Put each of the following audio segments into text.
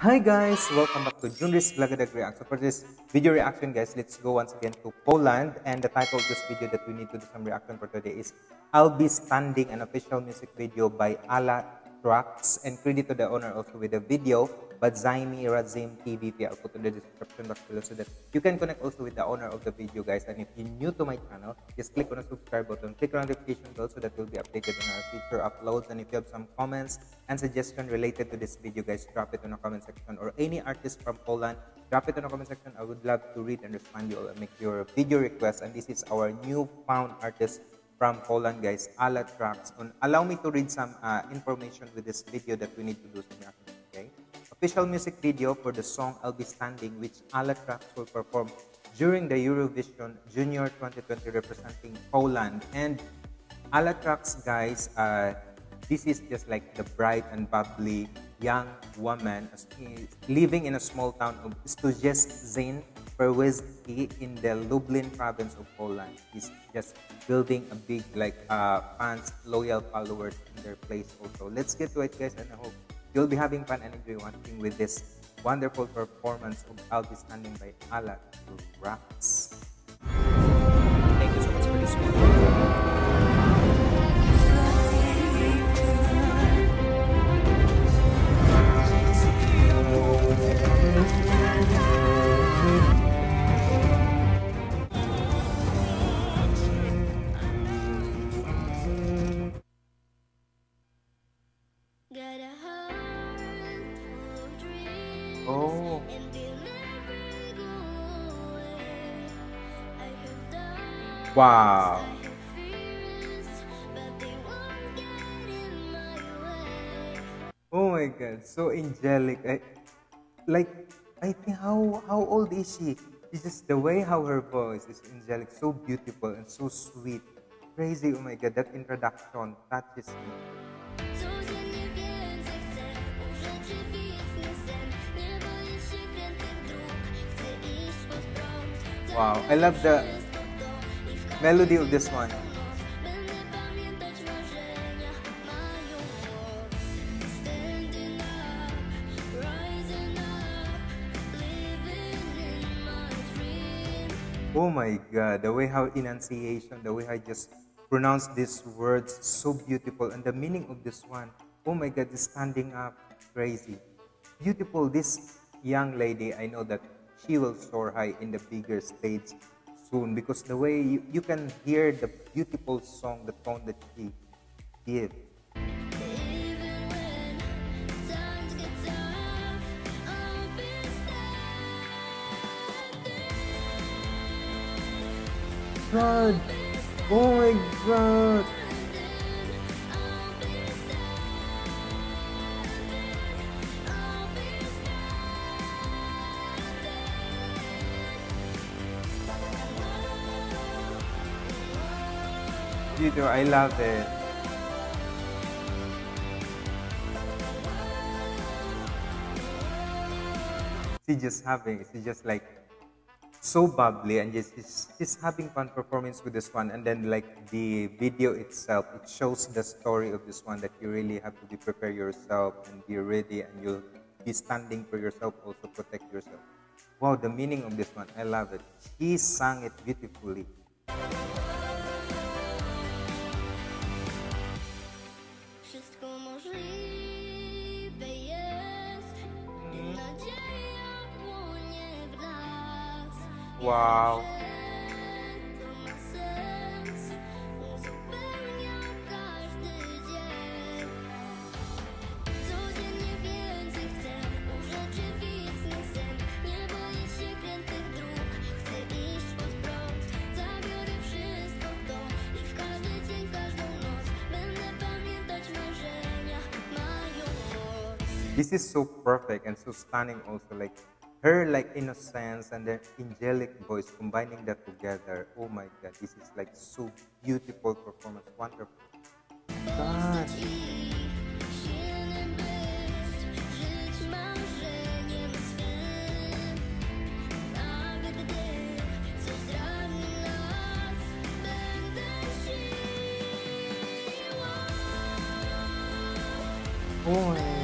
Hi guys, welcome back to Junrys Vlogadag React. So for this video reaction guys, let's go once again to Poland and the title of this video that we need to do some reaction for today is I'll Be Standing, an official music video by Ala And credit to the owner also with the video Badzmy Razem TVP. I'll put in the description box below so that you can connect also with the owner of the video, guys. And if you're new to my channel, just click on the subscribe button, click on the notification bell so that you'll be updated on our future uploads. And if you have some comments and suggestions related to this video, guys, drop it in the comment section or any artist from Poland, drop it in the comment section. I would love to read and respond you all and make your video request. And this is our new found artist from Poland, guys, Ala Tracz. allow me to read some uh, information with this video that we need to do some reaction, okay? official music video for the song I'll Be Standing, which Ala Tracz will perform during the Eurovision Junior 2020 representing Poland. And Ala Tracz, guys, uh, this is just like the bright and bubbly young woman living in a small town of Studzień Przeworski in the Lublin province of Poland. He's just building a big like uh, fans, loyal followers in their place also. Let's get to it guys and I hope You'll be having fun and enjoy watching with this wonderful performance of I'll Be Standing by Ala Tracz. Thank Wow. Oh my god, so angelic. I, like, I think how how old is she? It's just the way how her voice is angelic, so beautiful and so sweet. Crazy, oh my god, that introduction touches me. Wow, I love the melody of this one. Oh my god, the way how enunciation, the way I just pronounce these words so beautiful and the meaning of this one. Oh my god, is standing up crazy. Beautiful this young lady, I know that she will soar high in the bigger stage soon because the way you, you can hear the beautiful song, the tone that he gives. God! Oh my god! I love it. She's just having, she's just like so bubbly and just she's, she's having fun performance with this one. And then like the video itself it shows the story of this one that you really have to be prepare yourself and be ready and you'll be standing for yourself also protect yourself. Wow the meaning of this one i love it. She sang it beautifully Wow. This is so perfect and so stunning also like her like innocence and the angelic voice combining that together oh my god this is like so beautiful performance wonderful. God Oh,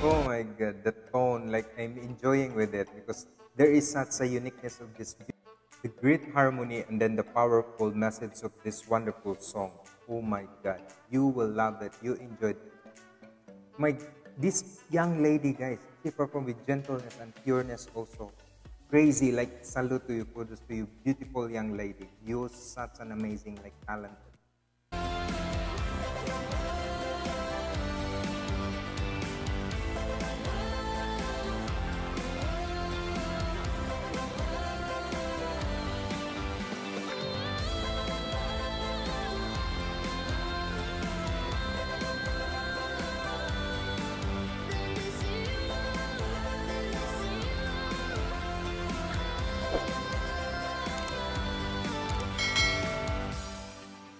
Oh god, the tone, like I'm enjoying with it because there is such a uniqueness of this the great harmony and then the powerful message of this wonderful song. Oh my god, you will love it. You enjoyed it. My this young lady, guys, she performed with gentleness and pureness also. Crazy, like salute to you, kudos to you, beautiful young lady. You're such an amazing like talent.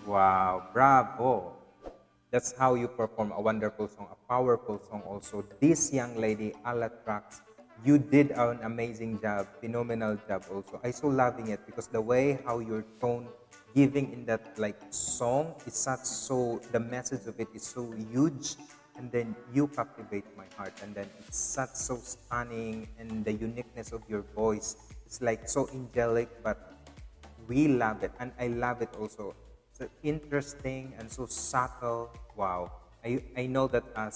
Wow, bravo. That's how you perform a wonderful song, a powerful song also. This young lady, Ala you did an amazing job, phenomenal job also. I so loving it because the way how your tone giving in that like song is such so the message of it is so huge and then you captivate my heart and then it's such so stunning and the uniqueness of your voice it's like so angelic but we love it and i love it also so interesting and so subtle. Wow. I, I know that uh,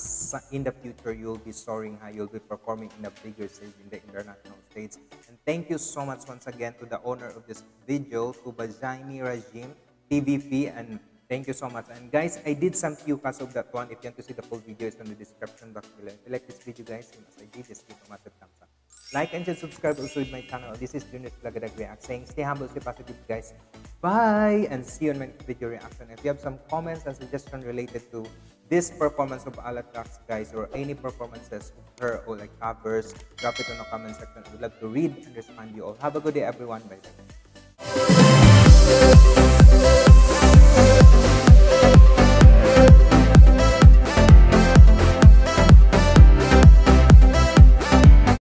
in the future you'll be soaring high, you'll be performing in a bigger stage in the international stage. And thank you so much once again to the owner of this video, to Badzmy Razem, TVP, and thank you so much. And guys, I did some cue cuts of that one. If you want to see the full video, it's in the description box below. If you like this video, guys, same as I did, just give a massive thumbs up. Like and just subscribe also with my channel. This is Junior Lagadag React saying stay humble, stay positive, guys. Bye! And see you on my video reaction. If you have some comments and suggestions related to this performance of Ala Tracz, guys, or any performances of her or like covers, drop it in the comment section. I would love to read and respond you all. Have a good day, everyone. Bye-bye.